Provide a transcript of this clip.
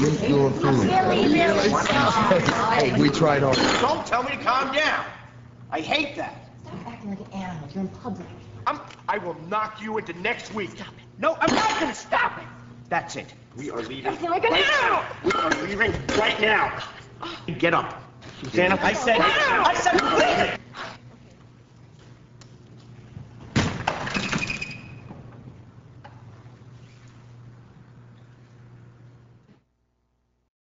Eat your food. We tried our. Don't tell me to calm down. I hate that. Stop acting like an animal. You're in public. I'm, I will knock you into next week. Stop it. No, I'm not gonna stop it. That's it. We are leaving. Right now. We are leaving right now. Get up. Susanna, I said, I said.